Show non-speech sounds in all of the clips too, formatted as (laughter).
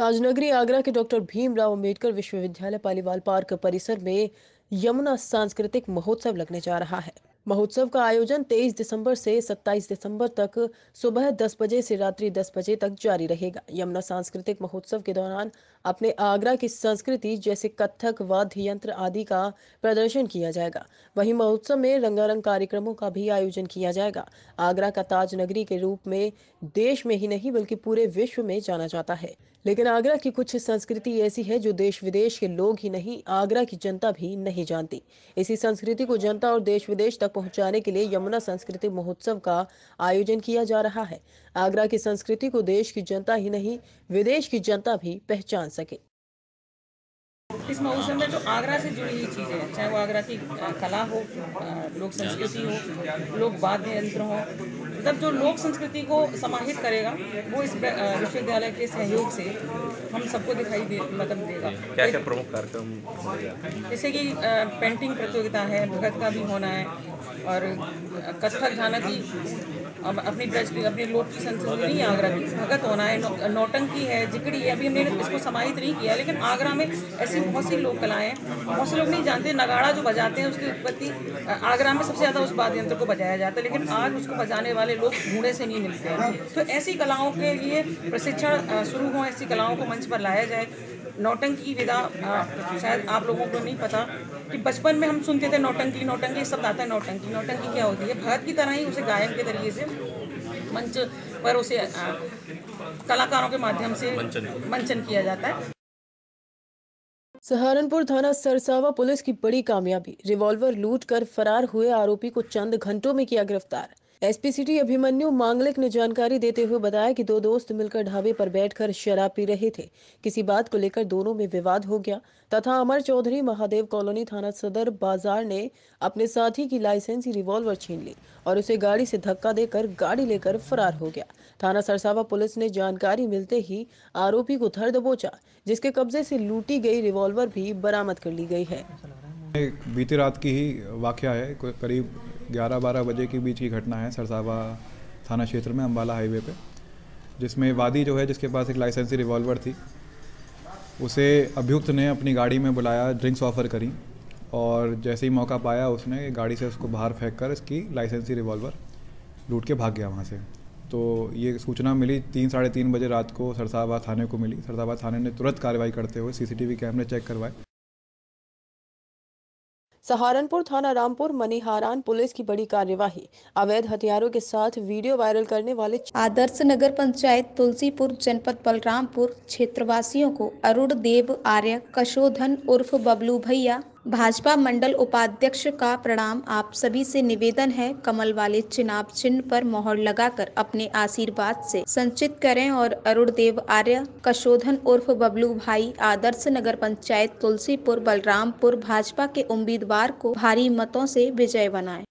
ताजनगरी आगरा के डॉक्टर भीमराव अंबेडकर विश्वविद्यालय पालीवाल पार्क परिसर में यमुना सांस्कृतिक महोत्सव लगने जा रहा है। महोत्सव का आयोजन 23 दिसंबर से 27 दिसंबर तक सुबह 10 बजे से रात्रि 10 बजे तक जारी रहेगा। यमुना सांस्कृतिक महोत्सव के दौरान अपने आगरा की संस्कृति जैसे कथक वाद्य यंत्र आदि का प्रदर्शन किया जाएगा। वहीं महोत्सव में रंगारंग कार्यक्रमों का भी आयोजन किया जाएगा। आगरा का ताज नगरी के रूप में देश में ही नहीं, बल्कि पूरे विश्व में जाना जाता है। लेकिन आगरा की कुछ संस्कृति ऐसी है जो देश विदेश के लोग ही नहीं, आगरा की जनता भी नहीं जानती। इसी संस्कृति को जनता और देश विदेश तक पहुँचाने के लिए यमुना संस्कृति महोत्सव का आयोजन किया जा रहा है। आगरा की संस्कृति को देश की जनता ही नहीं, विदेश की जनता भी पहचान सके। इस मौसम में जो आगरा से जुड़ी हुई चीज़ें हैं चाहे वो आगरा की कला हो लोक संस्कृति हो लोक वाद्य यंत्र हो मतलब जो लोक संस्कृति को समाहित करेगा वो इस विश्वविद्यालय के सहयोग से हम सबको दिखाई दे मतलब देगा। क्या क्या प्रमुख कार्यक्रम जैसे कि पेंटिंग प्रतियोगिता है भगत का भी होना है और कथक गाना की अपनी ब्रज की अपनी लोक की संस्कृति नहीं, आगरा की। भगत होना है नौटंकी है, जिकड़ी है। अभी हमने इसको समाहित नहीं किया, लेकिन आगरा में ऐसी बहुत सी लोक कलाएँ हैं। बहुत से लोग नहीं जानते, नगाड़ा जो बजाते हैं, उसकी उत्पत्ति आगरा में सबसे ज़्यादा उस वाद्य यंत्र को बजाया जाता है, लेकिन आज उसको बजाने वाले लोग ढूंढे से नहीं मिलते हैं। तो ऐसी कलाओं के लिए प्रशिक्षण शुरू हो, ऐसी कलाओं को मंच पर लाया जाए। नौटंकी विदा शायद आप लोगों को नहीं पता कि बचपन में हम सुनते थे नौटंकी नौटंकी शब्द आता है नौटंकी। नौटंकी क्या होती है? भरत की तरह ही उसे गायन के तरीके से मंच पर उसे कलाकारों के माध्यम से मंचन किया। जाता है। सहारनपुर थाना सरसावा पुलिस की बड़ी कामयाबी। रिवॉल्वर लूट कर फरार हुए आरोपी को चंद घंटों में किया गिरफ़्तार। एसपी सिटी अभिमन्यु मांगलिक ने जानकारी देते हुए बताया कि दो दोस्त मिलकर ढाबे पर बैठकर शराब पी रहे थे। किसी बात को लेकर दोनों में विवाद हो गया। तथा अमर चौधरी महादेव कॉलोनी थाना सदर बाज़ार ने अपने साथी की लाइसेंसी रिवॉल्वर छीन ली और उसे गाड़ी से धक्का देकर गाड़ी लेकर फरार हो गया। थाना सरसावा पुलिस ने जानकारी मिलते ही आरोपी को धर दबोचा, जिसके कब्जे से लूटी गई रिवॉल्वर भी बरामद कर ली गई है। बीती रात की ही वाक्य है, करीब 11-12 बजे के बीच की घटना है सरसावा थाना क्षेत्र में अम्बाला हाईवे पे, जिसमें वादी जो है, जिसके पास एक लाइसेंसी रिवॉल्वर थी, उसे अभियुक्त ने अपनी गाड़ी में बुलाया, ड्रिंक्स ऑफ़र करी और जैसे ही मौका पाया, उसने गाड़ी से उसको बाहर फेंक कर इसकी लाइसेंसी रिवॉल्वर लूट के भाग गया वहाँ से। तो ये सूचना मिली तीन, साढ़े तीन बजे रात को सरसावा थाने को मिली। सरसावा थाने ने तुरंत कार्रवाई करते हुए सीसीटीवी कैमरे चेक करवाए। सहारनपुर थाना रामपुर, मनिहारान पुलिस की बड़ी कार्यवाही। अवैध हथियारों के साथ वीडियो वायरल करने वाले आदर्श नगर पंचायत तुलसीपुर, जनपद बलरामपुर, क्षेत्रवासियों को अरुण देव आर्य, कशोधन उर्फ़ बबलू भैया भाजपा मंडल उपाध्यक्ष का प्रणाम। आप सभी से निवेदन है, कमल वाले चिनाब चिन्ह पर मोहर लगाकर अपने आशीर्वाद से संचित करें और अरुण देव आर्य, कशोधन उर्फ़ बबलू भाई, आदर्श नगर पंचायत तुलसीपुर, बलरामपुर, भाजपा के उम्मीदवार को भारी मतों से विजय बनाए।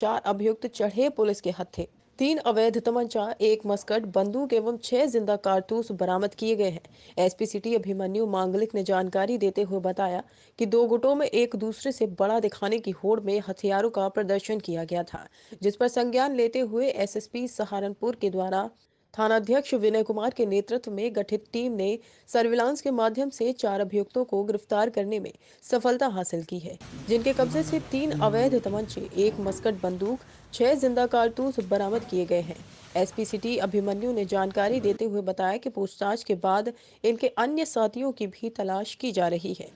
चार अभियुक्त चढ़े पुलिस के हत्थे। तीन अवैध तमंचा, एक मस्कट, बंदूक एवं छह ज़िंदा कारतूस बरामद किए गए हैं। एसपी सिटी अभिमन्यु मांगलिक ने जानकारी देते हुए बताया कि दो गुटों में एक दूसरे से बड़ा दिखाने की होड़ में हथियारों का प्रदर्शन किया गया था, जिस पर संज्ञान लेते हुए एसएसपी सहारनपुर के द्वारा थानाध्यक्ष विनय कुमार के नेतृत्व में गठित टीम ने सर्विलांस के माध्यम से चार अभियुक्तों को गिरफ़्तार करने में सफलता हासिल की है, जिनके कब्जे से तीन अवैध तमंचे, एक मस्कट बंदूक, छह ज़िंदा कारतूस बरामद किए गए हैं। एसपी सिटी अभिमन्यु ने जानकारी देते हुए बताया कि पूछताछ के बाद इनके अन्य साथियों की भी तलाश की जा रही है।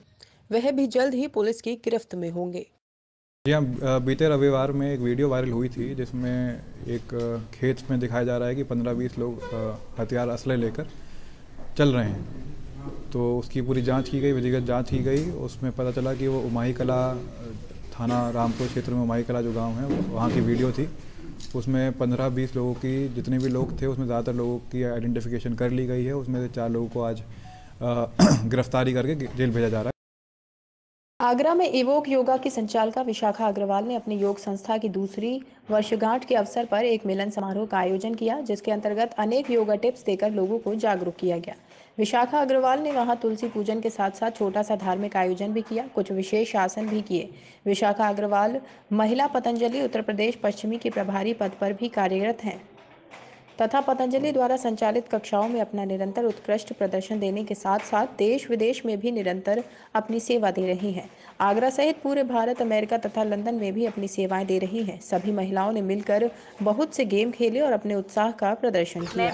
वह भी जल्द ही पुलिस की गिरफ्त में होंगे। जी हाँ बीते रविवार में एक वीडियो वायरल हुई थी जिसमें एक खेत में दिखाया जा रहा है कि पंद्रह बीस लोग हथियार असले लेकर चल रहे हैं। तो उसकी पूरी जाँच की गई, विधिगत जाँच की गई। उसमें पता चला कि वो उमाही कला थाना रामपुर क्षेत्र में उमाही कला जो गाँव है, वहाँ की वीडियो थी। उसमें पंद्रह बीस लोगों की, जितने भी लोग थे, उसमें ज़्यादातर लोगों की आइडेंटिफिकेशन कर ली गई है। उसमें से चार लोगों को आज (clears throat) गिरफ्तारी करके जेल भेजा जा रहा है। आगरा में इवोक योगा की संचालिका विशाखा अग्रवाल ने अपनी योग संस्था की दूसरी वर्षगांठ के अवसर पर एक मिलन समारोह का आयोजन किया, जिसके अंतर्गत अनेक योगा टिप्स देकर लोगों को जागरूक किया गया। विशाखा अग्रवाल ने वहाँ तुलसी पूजन के साथ साथ छोटा सा धार्मिक आयोजन भी किया, कुछ विशेष आसन भी किए। विशाखा अग्रवाल महिला पतंजलि उत्तर प्रदेश पश्चिमी के प्रभारी पद पर भी कार्यरत हैं। तथा पतंजलि द्वारा संचालित कक्षाओं में अपना निरंतर उत्कृष्ट प्रदर्शन देने के साथ साथ देश विदेश में भी निरंतर अपनी सेवा दे रही हैं। आगरा सहित पूरे भारत, अमेरिका तथा लंदन में भी अपनी सेवाएँ दे रही हैं। सभी महिलाओं ने मिलकर बहुत से गेम खेले और अपने उत्साह का प्रदर्शन किया।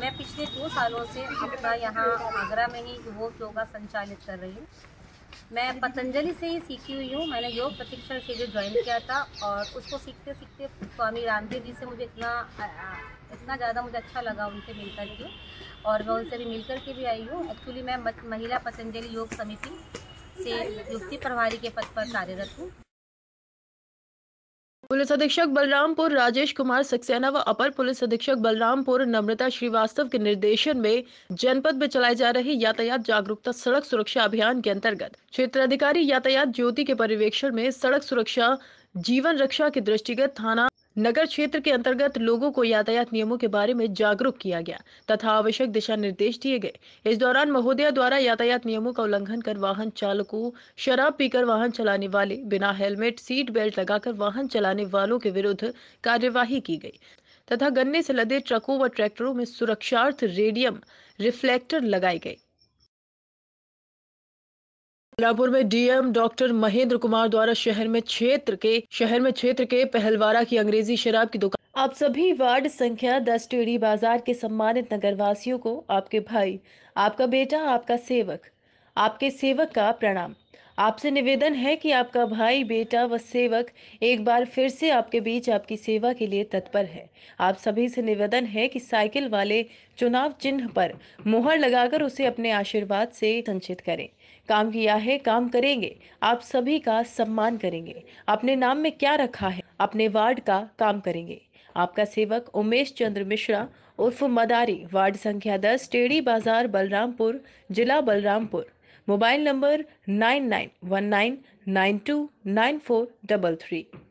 मैं पिछले दो सालों से अपना यहाँ आगरा में ही योगा संचालित कर रही हूँ। मैं पतंजलि से ही सीखी हुई हूँ। मैंने योग प्रशिक्षण से जो ज्वाइन किया था और उसको सीखते सीखते स्वामी रामदेव जी से मुझे इतना इतना ज़्यादा मुझे अच्छा लगा उनसे मिल कर के। और मैं उनसे भी मिल कर के भी आई हूँ। एक्चुअली मैं महिला पतंजलि योग समिति से युक्ति प्रभारी के पद पर कार्यरत हूँ। पुलिस अधीक्षक बलरामपुर राजेश कुमार सक्सेना व अपर पुलिस अधीक्षक बलरामपुर नम्रता श्रीवास्तव के निर्देशन में जनपद में चलाए जा रहे यातायात जागरूकता सड़क सुरक्षा अभियान के अंतर्गत क्षेत्र अधिकारी यातायात ज्योति के पर्यवेक्षण में सड़क सुरक्षा जीवन रक्षा के दृष्टिगत थाना नगर क्षेत्र के अंतर्गत लोगों को यातायात नियमों के बारे में जागरूक किया गया तथा आवश्यक दिशा निर्देश दिए गए। इस दौरान महोदया द्वारा यातायात नियमों का उल्लंघन कर वाहन चालकों, शराब पीकर वाहन चलाने वाले, बिना हेलमेट, सीट बेल्ट लगाकर वाहन चलाने वालों के विरुद्ध कार्यवाही की गई तथा गन्ने से लदे ट्रकों व ट्रैक्टरों में सुरक्षार्थ रेडियम रिफ्लेक्टर लगाए गए। कोल्हापुर में डीएम डॉक्टर महेंद्र कुमार द्वारा शहर में क्षेत्र के, शहर में क्षेत्र के पहलवारा की अंग्रेज़ी शराब की दुकान। आप सभी वार्ड संख्या दस टेड़ी बाज़ार के सम्मानित नगरवासियों को, आपके भाई, आपका बेटा, आपका सेवक, आपके सेवक का प्रणाम। आपसे निवेदन है कि आपका भाई, बेटा व सेवक एक बार फिर से आपके बीच आपकी सेवा के लिए तत्पर है। आप सभी से निवेदन है कि साइकिल वाले चुनाव चिन्ह पर मुहर लगाकर उसे अपने आशीर्वाद से संचित करें। काम किया है, काम करेंगे। आप सभी का सम्मान करेंगे। अपने नाम में क्या रखा है? अपने वार्ड का काम करेंगे। आपका सेवक उमेश चंद्र मिश्रा उर्फ़ मदारी, वार्ड संख्या दस, टेढ़ी बाज़ार, बलरामपुर, जिला बलरामपुर। Mobile number 9919929433.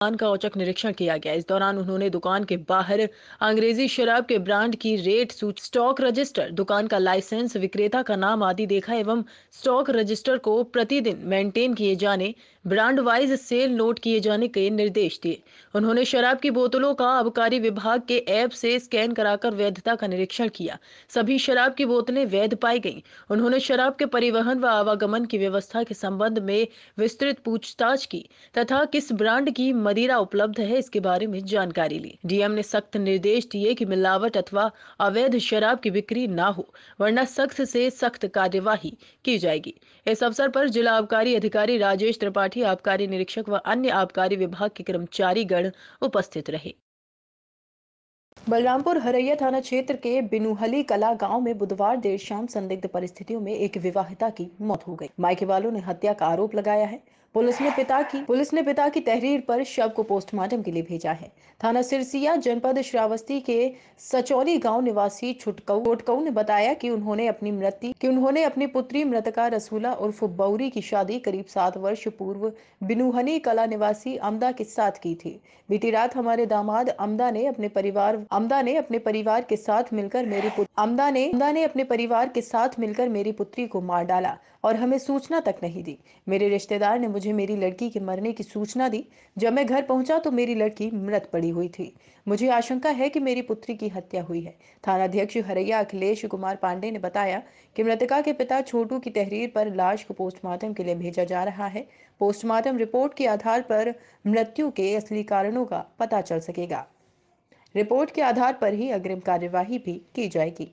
दुकान का औचक निरीक्षण किया गया। इस दौरान उन्होंने दुकान के बाहर अंग्रेज़ी शराब के ब्रांड की रेट सूची, स्टॉक रजिस्टर, दुकान का लाइसेंस, विक्रेता का नाम आदि देखा एवं स्टॉक रजिस्टर को प्रतिदिन मेंटेन किए जाने ब्रांड वाइज सेल नोट किए जाने के निर्देश दिए। उन्होंने शराब की बोतलों का आबकारी विभाग के ऐप से स्कैन कराकर वैधता का निरीक्षण किया। सभी शराब की बोतलें वैध पाई गईं। उन्होंने शराब के परिवहन व आवागमन की व्यवस्था के संबंध में विस्तृत पूछताछ की तथा किस ब्रांड की मदिरा उपलब्ध है, इसके बारे में जानकारी ली। डीएम ने सख्त निर्देश दिए कि मिलावट अथवा अवैध शराब की बिक्री ना हो, वरना सख्त से सख्त कार्यवाही की जाएगी। इस अवसर पर जिला आबकारी अधिकारी राजेश त्रिपाठी, आबकारी निरीक्षक व अन्य आबकारी विभाग के कर्मचारी गण उपस्थित रहे। बलरामपुर हरैया थाना क्षेत्र के बिनुहली कला गाँव में बुधवार देर शाम संदिग्ध परिस्थितियों में एक विवाहिता की मौत हो गई। मायके वालों ने हत्या का आरोप लगाया है। पुलिस ने पिता की, पुलिस ने पिता की तहरीर पर शव को पोस्टमार्टम के लिए भेजा है। थाना सिरसिया, जनपद श्रावस्ती के सचौली गाँव निवासी छुटकऊ छोटकऊ ने बताया कि उन्होंने अपनी मृत्यु, कि उन्होंने अपनी पुत्री मृतका रसूला उर्फ़ बौरी की शादी करीब सात वर्ष पूर्व बिनुहनी कला निवासी अमदा के साथ की थी। बीती रात हमारे दामाद अमदा ने अपने परिवार, अमदा ने अपने परिवार के साथ मिलकर मेरी अमदा ने अमदा ने अपने परिवार के साथ मिलकर मेरी पुत्री को मार डाला और हमें सूचना तक नहीं दी। मेरे रिश्तेदार ने मुझे मेरी लड़की के मरने की सूचना दी। जब मैं घर पहुँचा तो मेरी लड़की मृत पड़ी हुई थी। मुझे आशंका है कि मेरी पुत्री की हत्या हुई है। थानाध्यक्ष हरैया अखिलेश कुमार पांडे ने बताया कि मृतका के पिता छोटू की तहरीर पर लाश को पोस्टमार्टम के लिए भेजा जा रहा है। पोस्टमार्टम रिपोर्ट के आधार पर मृत्यु के असली कारणों का पता चल सकेगा। रिपोर्ट के आधार पर ही अग्रिम कार्यवाही भी की जाएगी।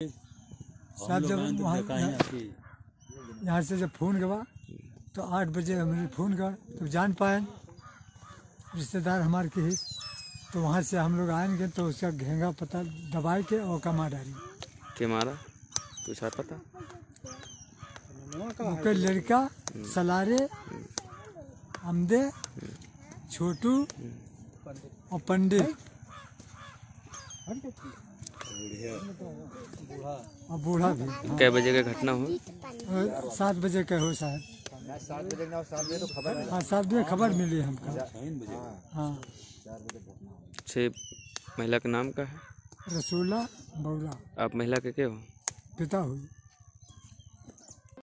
साहब जब वहाँ यहाँ से जब फ़ोन गवा तो आठ बजे हमने फ़ोन कर तो जान पाए। रिश्तेदार हमारे के ही तो वहाँ से हम लोग आएँगे तो उसका घेंगा पता दबाए के और कमा डाली। के मारा? कुछ है पता? ओकर लड़का सलारे अमदे छोटू और पंडित। बूढ़ा भी। हाँ। कै बजे का घटना हो सात बजे का हो शायद हाँ सात बजे खबर मिली हमको। हाँ। छः महिला के नाम का है? रसूला बौला आप महिला के क्या हो? पिता हुई।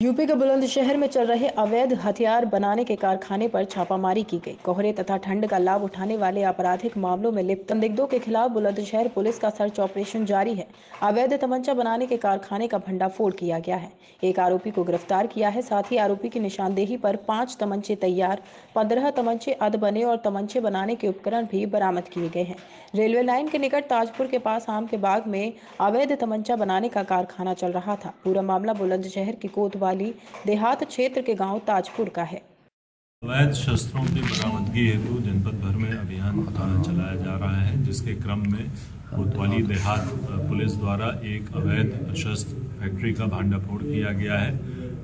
यूपी के बुलंदशहर में चल रहे अवैध हथियार बनाने के कारखाने पर छापामारी की गई। कोहरे तथा ठंड का लाभ उठाने वाले आपराधिक मामलों में लिप्त। संदिग्धों के खिलाफ बुलंदशहर पुलिस का सर्च ऑपरेशन जारी है। अवैध तमंचा बनाने के कारखाने का भंडाफोड़ किया गया है। एक आरोपी को गिरफ़्तार किया है। साथ ही आरोपी की निशानदेही पर पाँच तमंचे तैयार, पंद्रह तमंचे अध बने और तमंचे बनाने के उपकरण भी बरामद किए गए हैं। रेलवे लाइन के निकट ताजपुर के पास आम के बाग में अवैध तमंचा बनाने का कारखाना चल रहा था। पूरा मामला बुलंदशहर के की कोतवाली देहात क्षेत्र के गाँव ताजपुर का है। अवैध शस्त्रों की बरामदगी हेतु जनपद भर में अभियान चलाया जा रहा है, जिसके क्रम में कोतवाली देहात पुलिस द्वारा एक अवैध शस्त्र फैक्ट्री का भांडाफोड़ किया गया है,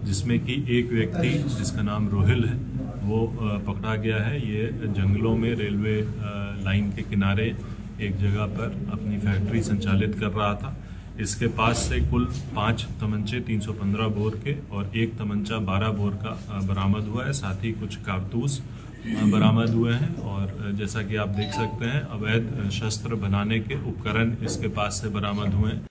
जिसमें कि एक व्यक्ति, जिसका नाम रोहिल है, वो पकड़ा गया है। ये जंगलों में रेलवे लाइन के किनारे एक जगह पर अपनी फैक्ट्री संचालित कर रहा था। इसके पास से कुल पाँच तमंचे 315 बोर के और एक तमंचा 12 बोर का बरामद हुआ है। साथ ही कुछ कारतूस बरामद हुए हैं और जैसा कि आप देख सकते हैं, अवैध शस्त्र बनाने के उपकरण इसके पास से बरामद हुए हैं।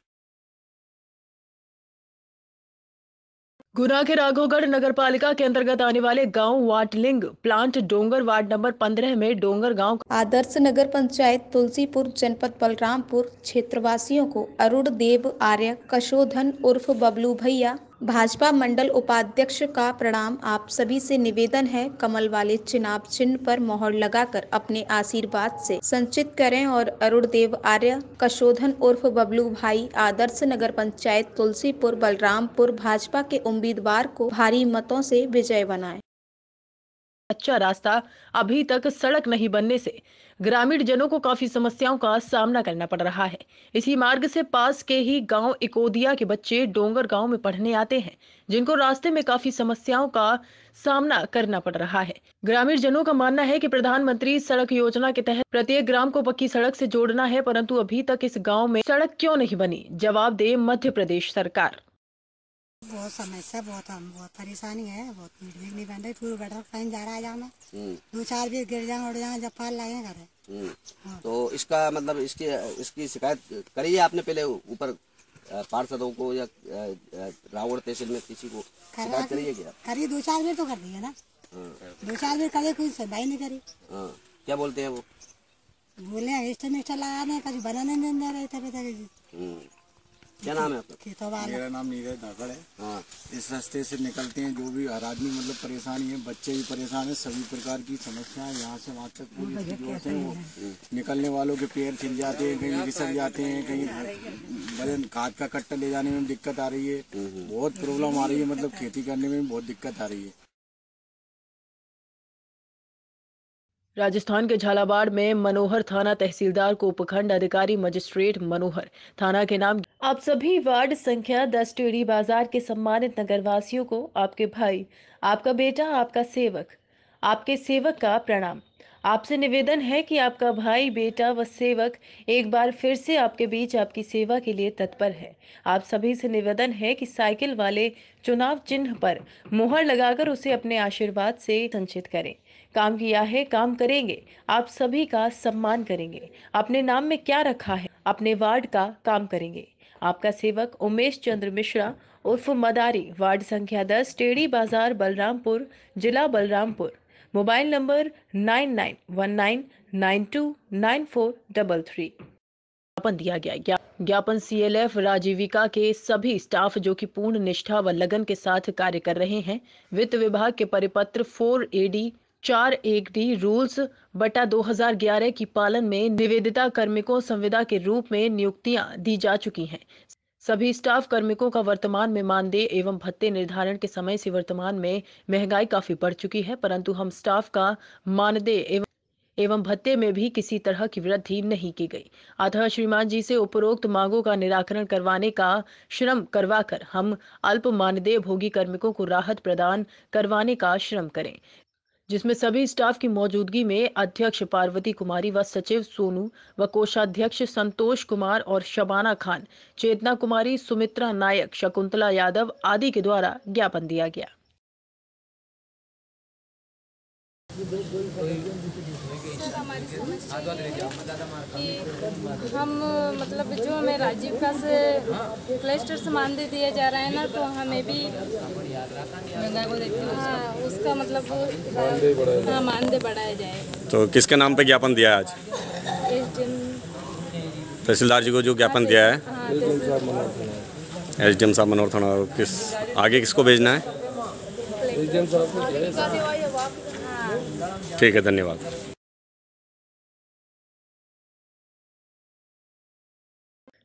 गुना के राघोगढ़ नगर पालिका के अंतर्गत आने वाले गाँव bottling plant Dongar ward number 15 में डोंगर गाँव आदर्श नगर पंचायत तुलसीपुर, जनपद बलरामपुर क्षेत्रवासियों को अरुण देव आर्य, कशोधन उर्फ़ बबलू भैया भाजपा मंडल उपाध्यक्ष का प्रणाम। आप सभी से निवेदन है, कमल वाले चिनाब चिन्ह पर मोहर लगाकर अपने आशीर्वाद से संचित करें और अरुण देव आर्य, कशोधन उर्फ़ बबलू भाई, आदर्श नगर पंचायत तुलसीपुर, बलरामपुर, भाजपा के उम्मीदवार को भारी मतों से विजय बनाएँ। अच्छा रास्ता अभी तक सड़क नहीं बनने से ग्रामीण जनों को काफ़ी समस्याओं का सामना करना पड़ रहा है। इसी मार्ग से पास के ही गाँव इकोदिया के बच्चे डोंगर गाँव में पढ़ने आते हैं, जिनको रास्ते में काफ़ी समस्याओं का सामना करना पड़ रहा है। ग्रामीण जनों का मानना है कि प्रधानमंत्री सड़क योजना के तहत प्रत्येक ग्राम को पक्की सड़क से जोड़ना है, परंतु अभी तक इस गाँव में सड़क क्यों नहीं बनी? जवाब दे मध्य प्रदेश सरकार। बहुत समस्या बहुत हम बहुत परेशानी है बहुत भीड़ भी नहीं बन रही पूरे गटर फ़ैन जा रहा है जाना दो चार भी गिर जाए उड़ जाए जब फाल लगे घर। हम्म। तो इसका मतलब इसकी इसकी शिकायत करी है आपने पहले ऊपर पार्षदों को या रावण तहसील में किसी को शिकायत करी है क्या? करी दो चार बेर तो कर दी है ना। हाँ, दो चार बेर करे कोई सुनवाई नहीं करी। हाँ। क्या बोलते हैं वो? बोले एक्स्ट्रा मिस्टर लगाने कभी बनाने नहीं दे रहे थे हम्म। क्या नाम है आपका? मेरा नाम नीरज धाकड़ है। हाँ। इस रास्ते से निकलते हैं जो भी हर आदमी मतलब परेशानी है बच्चे भी परेशान है सभी प्रकार की समस्याएँ यहाँ से वहाँ तक हैं वो निकलने वालों के पैर छिल जाते हैं कहीं फिसल जाते हैं कहीं वज़न खाद का कट्टा ले जाने में दिक्कत आ रही है। बहुत प्रॉब्लम आ रही है मतलब खेती करने में भी बहुत दिक्कत आ रही है। राजस्थान के झालावाड़ में मनोहर थाना तहसीलदार को उपखंड अधिकारी मजिस्ट्रेट मनोहर। थाना के नाम आप सभी वार्ड संख्या दस टेढ़ी बाज़ार के सम्मानित नगरवासियों को, आपके भाई, आपका बेटा, आपका सेवक, आपके सेवक का प्रणाम। आपसे निवेदन है कि आपका भाई, बेटा व सेवक एक बार फिर से आपके बीच आपकी सेवा के लिए तत्पर है। आप सभी से निवेदन है कि साइकिल वाले चुनाव चिन्ह पर मोहर लगाकर उसे अपने आशीर्वाद से संचित करें। काम किया है, काम करेंगे। आप सभी का सम्मान करेंगे। अपने नाम में क्या रखा है? अपने वार्ड का काम करेंगे। आपका सेवक उमेश चंद्र मिश्रा, उर्फ़ मदारी, वार्ड संख्या दस, टेढ़ी बाज़ार, बलरामपुर, जिला Balrampur. Mobile number nine nine one nine nine two nine four double three. ज्ञापन दिया गया ज्ञा- ज्ञापन सीएलएफ राजीविका के सभी स्टाफ जो कि पूर्ण निष्ठा व लगन के साथ कार्य कर रहे हैं, वित्त विभाग के परिपत्र फोर एडी चार एक डी रूल्स बटा 2011 की पालन में निवेदिता कार्मिकों संविदा के रूप में नियुक्तियाँ दी जा चुकी हैं। सभी स्टाफ कार्मिकों का वर्तमान में मानदेय एवं भत्ते निर्धारण के समय से वर्तमान में महँगाई काफ़ी बढ़ चुकी है, परंतु हम स्टाफ का मानदेय एवं एवं भत्ते में भी किसी तरह की वृद्धि नहीं की गई। अतः श्रीमान जी से उपरोक्त मांगों का निराकरण करवाने का श्रम करवाकर हम अल्प मानदेय भोगी कार्मिकों को राहत प्रदान करवाने का श्रम करें। जिसमें सभी स्टाफ की मौजूदगी में अध्यक्ष पार्वती कुमारी व सचिव सोनू व कोषाध्यक्ष संतोष कुमार और शबाना खान, चेतना कुमारी, सुमित्रा नायक, शकुंतला यादव आदि के द्वारा ज्ञापन दिया गया सर हमारी समस्या ये है कि हम मतलब जो हमें राजीविका से क्लस्टर से मानदेय दिया जा रहा है ना तो हमें भी हाँ उसका मतलब हाँ मानदेय बढ़ाया जाए। तो किसके नाम पे ज्ञापन दिया आज? तहसीलदार जी को जो ज्ञापन दिया है। हाँ एस डी एम साहब मनोहर थाना किस आगे किसको भेजना है? हाँ। ठीक है धन्यवाद।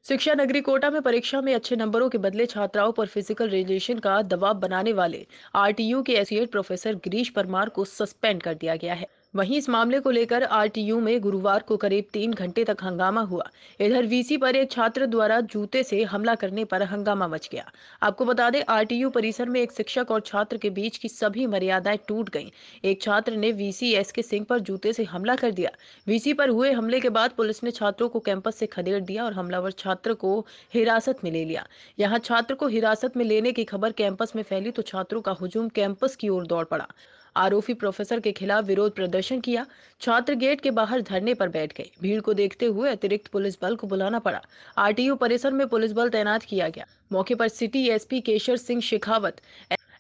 शिक्षा नगरी कोटा में परीक्षा में अच्छे नंबरों के बदले छात्राओं पर फ़िज़िकल रिलेशन का दबाव बनाने वाले आरटीयू के एसोसिएट प्रोफेसर गिरीश परमार को सस्पेंड कर दिया गया है। वहीं इस मामले को लेकर आरटीयू में गुरुवार को करीब तीन घंटे तक हंगामा हुआ। इधर वीसी पर एक छात्र द्वारा जूते से हमला करने पर हंगामा मच गया। आपको बता दें, आरटीयू परिसर में एक शिक्षक और छात्र के बीच की सभी मर्यादाएँ टूट गईं। एक छात्र ने वीसी एस के सिंह पर जूते से हमला कर दिया। वीसी पर हुए हमले के बाद पुलिस ने छात्रों को कैंपस से खदेड़ दिया और हमलावर छात्र को हिरासत में ले लिया। यहाँ छात्र को हिरासत में लेने की खबर कैंपस में फैली तो छात्रों का हुजूम कैंपस की ओर दौड़ पड़ा। आरोपी प्रोफेसर के खिलाफ विरोध प्रदर्शन किया। छात्र गेट के बाहर धरने पर बैठ गए। भीड़ को देखते हुए अतिरिक्त पुलिस बल को बुलाना पड़ा। आरटीयू परिसर में पुलिस बल तैनात किया गया। मौके पर city SP Keshar Singh Shekhawat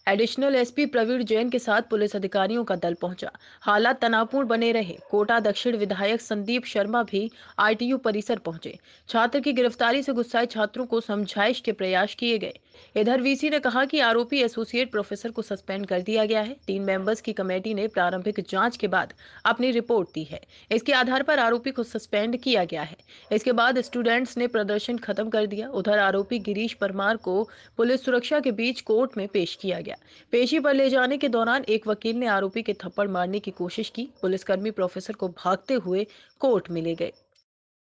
additional SP Praveen Jain के साथ पुलिस अधिकारियों का दल पहुँचा। हालात तनावपूर्ण बने रहे। कोटा दक्षिण विधायक संदीप शर्मा भी आरटीयू परिसर पहुँचे। छात्र की गिरफ्तारी से गुस्साए छात्रों को समझाइश के प्रयास किए गए। इधर वीसी ने कहा कि आरोपी एसोसिएट प्रोफेसर को सस्पेंड कर दिया गया है। तीन मेंबर्स की कमेटी ने प्रारंभिक जाँच के बाद अपनी रिपोर्ट दी है। इसके आधार पर आरोपी को सस्पेंड किया गया है। इसके बाद स्टूडेंट्स ने प्रदर्शन खत्म कर दिया। उधर आरोपी गिरीश परमार को पुलिस सुरक्षा के बीच कोर्ट में पेश किया गया। पेशी पर ले जाने के दौरान एक वकील ने आरोपी के थप्पड़ मारने की कोशिश की। पुलिसकर्मी प्रोफेसर को भागते हुए कोर्ट में ले गए।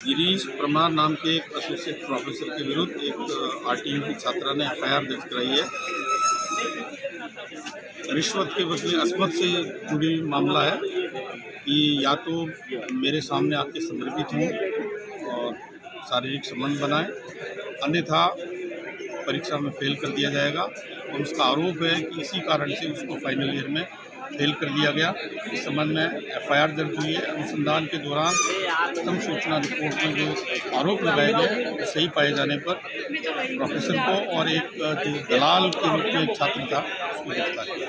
गिरीश परमार नाम के एक एसोसिएट प्रोफेसर के विरुद्ध एक आरटीयू की छात्रा ने एफआईआर दर्ज कराई है। रिश्वत के बदले असमत से जुड़ी मामला है कि या तो मेरे सामने आके समर्पित हों और शारीरिक संबंध बनाएँ, अन्यथा परीक्षा में फेल कर दिया जाएगा। और उसका आरोप है कि इसी कारण से उसको फाइनल ईयर में फेल कर दिया गया। इस संबंध में एफआईआर दर्ज हुई है। अनुसंधान के दौरान प्रथम सूचना रिपोर्ट में जो आरोप लगाए गए वो सही पाए जाने पर प्रोफेसर को और एक जो दलाल के रूप में एक छात्र था उसको गिरफ़्तार किया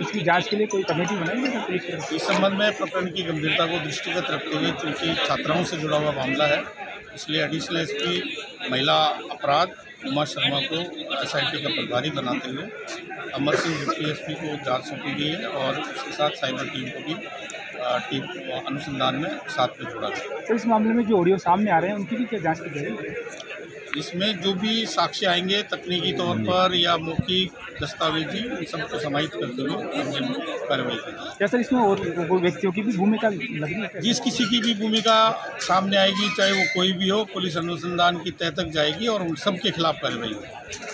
इसकी जाँच के लिए कोई कमेटी बनाई है से? इस संबंध में प्रकरण की गंभीरता को दृष्टिगत रखते हुए चूँकि छात्राओं से जुड़ा हुआ मामला है इसलिए एडिशनल एसपी महिला अपराध उमा शर्मा को एसआईटी का प्रभारी बनाते हुए अमर सिंह डिप्टी एसपी को जाँच सौंपी गई है और उसके साथ साइबर टीम को भी टीम अनुसंधान में साथ में जोड़ा गया। तो इस मामले में जो ऑडियो सामने आ रहे हैं उनकी भी क्या जाँच की जाएगी इसमें जो भी साक्ष्य आएँगे तकनीकी तौर पर या मौखिक दस्तावेजी इन सबको समाहित करते हुए कार्रवाई की क्या सर इसमें और व्यक्तियों की भी भूमिका लग रही है? जिस किसी की भी भूमिका सामने आएगी चाहे वो कोई भी हो पुलिस अनुसंधान की तय तक जाएगी और उन सबके खिलाफ कार्रवाई होगी।